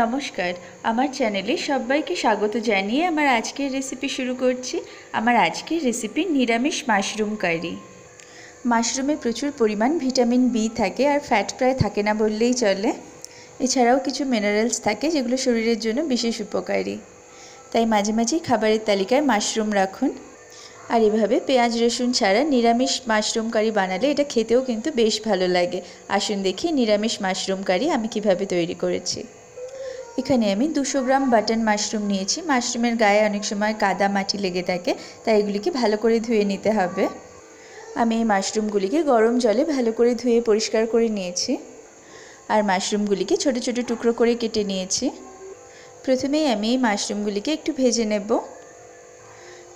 নমস্কার, আমার চ্যানেলে সবাইকে স্বাগত জানিয়ে আমার আজকের রেসিপি শুরু করছি। আমার আজকের রেসিপি নিরামিষ মাশরুম কারি মাশরুমে প্রচুর পরিমাণ ভিটামিন বি থাকে আর ফ্যাট প্রায় থাকে না বললেই চলে। এছাড়াও কিছু মিনারেলস থাকে যেগুলো শরীরের জন্য বিশেষ উপকারী। তাই মাঝে মাঝেই খাবারের তালিকায় মাশরুম রাখুন। আর এভাবে পেঁয়াজ, রসুন ছাড়া নিরামিষ মাশরুম কারি বানালে এটা খেতেও কিন্তু বেশ ভালো লাগে। আসুন দেখি নিরামিষ মাশরুম কারি আমি কীভাবে তৈরি করেছি। এখানে আমি দুশো গ্রাম বাটন মাশরুম নিয়েছি। মাশরুমের গায়ে অনেক সময় কাদা মাটি লেগে থাকে, তাই এগুলিকে ভালো করে ধুয়ে নিতে হবে। আমি এই মাশরুমগুলিকে গরম জলে ভালো করে ধুয়ে পরিষ্কার করে নিয়েছি। আর মাশরুমগুলিকে ছোট ছোট টুকরো করে কেটে নিয়েছি। প্রথমেই আমি এই মাশরুমগুলিকে একটু ভেজে নেব।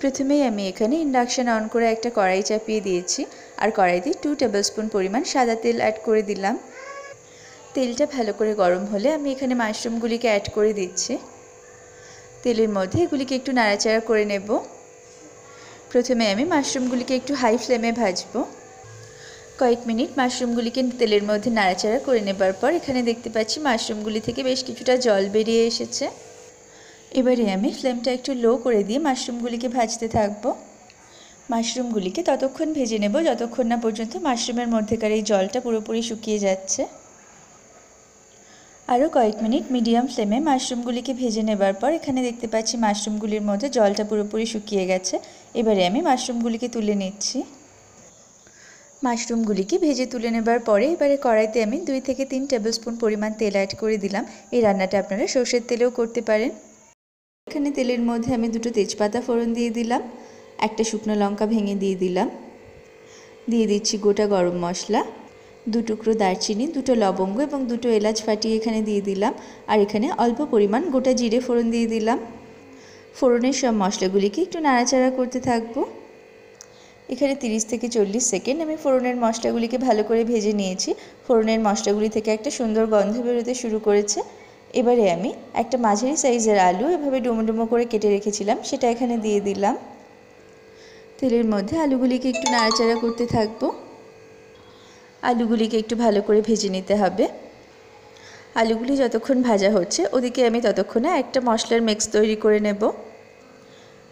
প্রথমেই আমি এখানে ইন্ডাকশান অন করে একটা কড়াই চাপিয়ে দিয়েছি। আর কড়াইতে টু টেবিল স্পুন পরিমাণ সাদা তেল অ্যাড করে দিলাম। তেলটা ভালো করে গরম হলে আমি এখানে মাশরুমগুলিকে অ্যাড করে দিচ্ছি। তেলের মধ্যে এগুলিকে একটু নাড়াচাড়া করে নেব। প্রথমে আমি মাশরুমগুলিকে একটু হাই ফ্লেমে ভাজব। কয়েক মিনিট মাশরুমগুলিকে তেলের মধ্যে নাড়াচাড়া করে নেবার পর এখানে দেখতে পাচ্ছি মাশরুমগুলি থেকে বেশ কিছুটা জল বেরিয়ে এসেছে। এবারে আমি ফ্লেমটা একটু লো করে দিয়ে মাশরুমগুলিকে ভাজতে থাকব। মাশরুমগুলিকে ততক্ষণ ভেজে নেব, যতক্ষণ না পর্যন্ত মাশরুমের মধ্যেকার এই জলটা পুরোপুরি শুকিয়ে যাচ্ছে। আরও কয়েক মিনিট মিডিয়াম ফ্লেমে মাশরুমগুলিকে ভেজে নেবার পর এখানে দেখতে পাচ্ছি মাশরুমগুলির মধ্যে জলটা পুরোপুরি শুকিয়ে গেছে। এবারে আমি মাশরুমগুলিকে তুলে নিচ্ছি। মাশরুমগুলিকে ভেজে তুলে নেবার পরে এবারে কড়াইতে আমি দুই থেকে তিন টেবিল স্পুন পরিমাণ তেল অ্যাড করে দিলাম। এই রান্নাটা আপনারা সর্ষের তেলেও করতে পারেন। এখানে তেলের মধ্যে আমি দুটো তেজপাতা ফোড়ন দিয়ে দিলাম, একটা শুকনো লঙ্কা ভেঙে দিয়ে দিলাম। দিয়ে দিচ্ছি গোটা গরম মশলা। দু টুকরো দারচিনি, দুটো লবঙ্গ এবং দুটো এলাচ ফাটিয়ে এখানে দিয়ে দিলাম। আর এখানে অল্প পরিমাণ গোটা জিরে ফোড়ন দিয়ে দিলাম। ফোড়নের সব মশলাগুলিকে একটু নাড়াচাড়া করতে থাকব। এখানে 30 থেকে চল্লিশ সেকেন্ড আমি ফোড়নের মশলাগুলিকে ভালো করে ভেজে নিয়েছি। ফোড়নের মশলাগুলি থেকে একটা সুন্দর গন্ধ বেরোতে শুরু করেছে। এবারে আমি একটা মাঝারি সাইজের আলু এভাবে ডুমো ডুমো করে কেটে রেখেছিলাম, সেটা এখানে দিয়ে দিলাম। তেলের মধ্যে আলুগুলিকে একটু নাড়াচাড়া করতে থাকব। আলুগুলিকে একটু ভালো করে ভেজে নিতে হবে। আলুগুলি যতক্ষণ ভাজা হচ্ছে, ওদিকে আমি ততক্ষণে একটা মশলার মিক্স তৈরি করে নেব।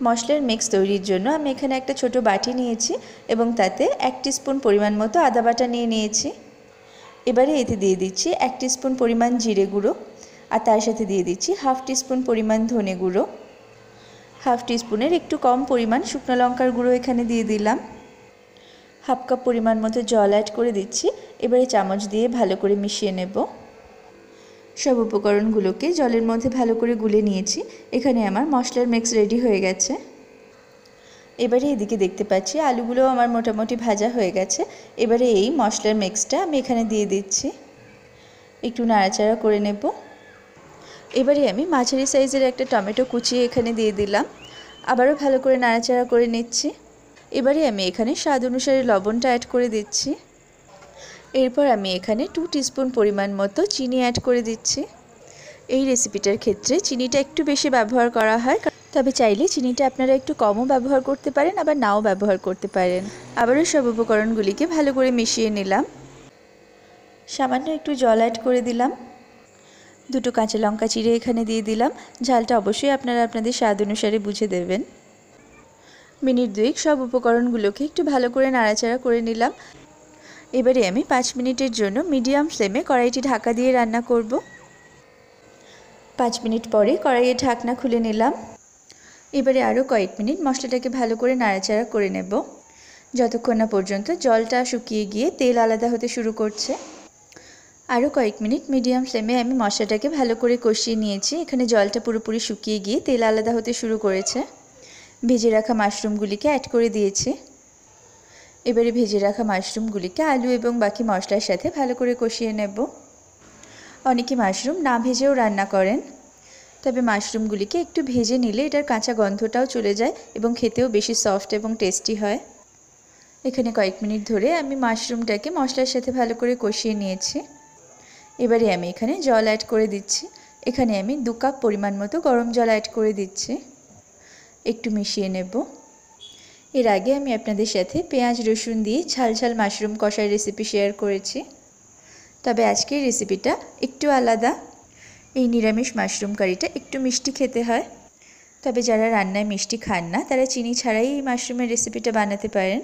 মশলার মিক্স তৈরির জন্য আমি এখানে একটা ছোট বাটি নিয়েছি এবং তাতে এক স্পুন পরিমাণ মতো আদা বাটা নিয়ে নিয়েছি। এবারে এতে দিয়ে দিচ্ছি এক স্পুন পরিমাণ জিরে গুঁড়ো আর তার সাথে দিয়ে দিচ্ছি হাফ টিস্পুন পরিমাণ ধনে গুঁড়ো। হাফ টিস্পুনের একটু কম পরিমাণ শুকনো লঙ্কার গুঁড়ো এখানে দিয়ে দিলাম। হাফ কাপ পরিমাণ মতো জল অ্যাড করে দিচ্ছি। এবারে চামচ দিয়ে ভালো করে মিশিয়ে নেব। সব উপকরণগুলোকে জলের মধ্যে ভালো করে গুলে নিয়েছি। এখানে আমার মশলার মিক্স রেডি হয়ে গেছে। এবারে এদিকে দেখতে পাচ্ছি আলুগুলো আমার মোটামুটি ভাজা হয়ে গেছে। এবারে এই মশলার মিক্সটা আমি এখানে দিয়ে দিচ্ছি। একটু নাড়াচাড়া করে নেব। এবারে আমি মাঝারি সাইজের একটা টমেটো কুচিয়ে এখানে দিয়ে দিলাম। আবারও ভালো করে নাড়াচাড়া করে নিচ্ছি। এবারে আমি এখানে স্বাদ অনুসারে লবণটা অ্যাড করে দিচ্ছি। এরপর আমি এখানে টু টিস্পুন পরিমাণ মতো চিনি অ্যাড করে দিচ্ছি। এই রেসিপিটার ক্ষেত্রে চিনিটা একটু বেশি ব্যবহার করা হয় তবে চাইলে চিনিটা আপনারা একটু কমও ব্যবহার করতে পারেন, আবার নাও ব্যবহার করতে পারেন। আবারও সব উপকরণগুলিকে ভালো করে মিশিয়ে নিলাম। সামান্য একটু জল অ্যাড করে দিলাম। দুটো কাঁচা লঙ্কা চিড়ে এখানে দিয়ে দিলাম। ঝালটা অবশ্যই আপনারা আপনাদের স্বাদ অনুসারে বুঝে দেবেন। মিনিট দুয়েক সব উপকরণগুলোকে একটু ভালো করে নাড়াচাড়া করে নিলাম। এবারে আমি পাঁচ মিনিটের জন্য মিডিয়াম ফ্লেমে কড়াইটি ঢাকা দিয়ে রান্না করব। পাঁচ মিনিট পরে কড়াইয়ের ঢাকনা খুলে নিলাম। এবারে আরও কয়েক মিনিট মশলাটাকে ভালো করে নাড়াচাড়া করে নেব। যতক্ষণ না পর্যন্ত জলটা শুকিয়ে গিয়ে তেল আলাদা হতে শুরু করছে। আরও কয়েক মিনিট মিডিয়াম ফ্লেমে আমি মশলাটাকে ভালো করে কষিয়ে নিয়েছি। এখানে জলটা পুরোপুরি শুকিয়ে গিয়ে তেল আলাদা হতে শুরু করেছে। ভেজে রাখা মাশরুমগুলিকে অ্যাড করে দিয়েছি। এবারে ভেজে রাখা মাশরুমগুলিকে আলু এবং বাকি মশলার সাথে ভালো করে কষিয়ে নেব। অনেকে মাশরুম না ভেজেও রান্না করেন, তবে মাশরুমগুলিকে একটু ভেজে নিলে এটার কাঁচা গন্ধটাও চলে যায় এবং খেতেও বেশি সফট এবং টেস্টি হয়। এখানে কয়েক মিনিট ধরে আমি মাশরুমটাকে মশলার সাথে ভালো করে কষিয়ে নিয়েছি। এবারে আমি এখানে জল অ্যাড করে দিচ্ছি। এখানে আমি দু কাপ পরিমাণ মতো গরম জল অ্যাড করে দিচ্ছি। একটু মিশিয়ে নেব। এর আগে আমি আপনাদের সাথে পেঁয়াজ, রসুন দিয়ে ঝাল ঝাল মাশরুম কষার রেসিপি শেয়ার করেছি। তবে আজকের রেসিপিটা একটু আলাদা। এই নিরামিষ মাশরুম কারিটা একটু মিষ্টি খেতে হয়। তবে যারা রান্নায় মিষ্টি খান না, তারা চিনি ছাড়াই এই মাশরুমের রেসিপিটা বানাতে পারেন।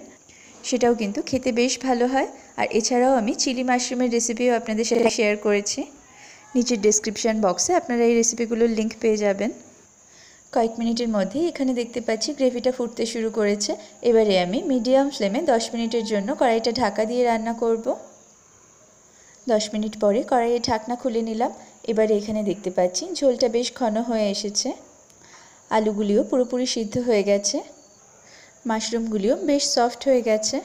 সেটাও কিন্তু খেতে বেশ ভালো হয়। আর এছাড়াও আমি চিলি মাশরুমের রেসিপিও আপনাদের সাথে শেয়ার করেছি। নিচের ডেসক্রিপশান বক্সে আপনারা এই রেসিপিগুলোর লিঙ্ক পেয়ে যাবেন। কয়েক মিনিটের মধ্যেই এখানে দেখতে পাচ্ছি গ্রেভিটা ফুটতে শুরু করেছে। এবারে আমি মিডিয়াম ফ্লেমে দশ মিনিটের জন্য কড়াইটা ঢাকা দিয়ে রান্না করব। দশ মিনিট পরে কড়াইয়ে ঢাকনা খুলে নিলাম। এবারে এখানে দেখতে পাচ্ছি ঝোলটা বেশ ঘন হয়ে এসেছে। আলুগুলিও পুরোপুরি সিদ্ধ হয়ে গেছে। মাশরুমগুলিও বেশ সফট হয়ে গেছে।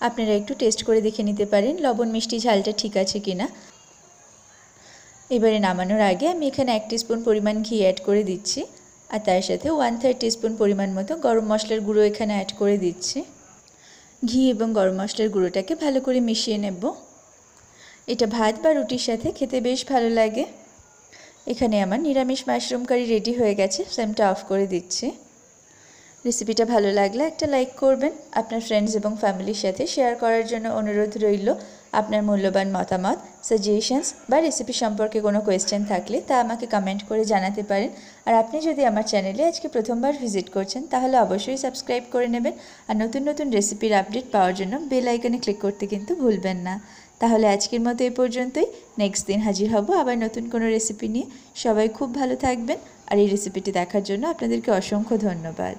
আপনারা একটু টেস্ট করে দেখে নিতে পারেন লবণ মিষ্টি ঝালটা ঠিক আছে কিনা। এবারে নামানোর আগে আমি এখানে এক স্পুন পরিমাণ ঘি অ্যাড করে দিচ্ছি। আর তার সাথে ওয়ান থার্ড স্পুন পরিমাণ মতো গরম মশলার গুঁড়ো এখানে অ্যাড করে দিচ্ছি। ঘি এবং গরম মশলার গুঁড়োটাকে ভালো করে মিশিয়ে নেব। এটা ভাত বা রুটির সাথে খেতে বেশ ভালো লাগে। এখানে আমার নিরামিষ মাশরুম কারি রেডি হয়ে গেছে ফ্লেমটা অফ করে দিচ্ছি। রেসিপিটা ভালো লাগলে একটা লাইক করবেন। আপনার ফ্রেন্ডস এবং ফ্যামিলির সাথে শেয়ার করার জন্য অনুরোধ রইল। আপনার মূল্যবান মতামত সাজেশনস বা রেসিপি সম্পর্কে কোনো কোয়েশ্চেন থাকলে তা আমাকে কমেন্ট করে জানাতে পারেন। আর আপনি যদি আমার চ্যানেলে আজকে প্রথমবার ভিজিট করছেন, তাহলে অবশ্যই সাবস্ক্রাইব করে নেবেন। আর নতুন নতুন রেসিপির আপডেট পাওয়ার জন্য বেল আইকনে ক্লিক করতে কিন্তু ভুলবেন না। তাহলে আজকের মতো এই পর্যন্তই। নেক্সট দিন হাজির হব আবার নতুন কোনো রেসিপি নিয়ে। সবাই খুব ভালো থাকবেন। আর এই রেসিপিটি দেখার জন্য আপনাদেরকে অসংখ্য ধন্যবাদ।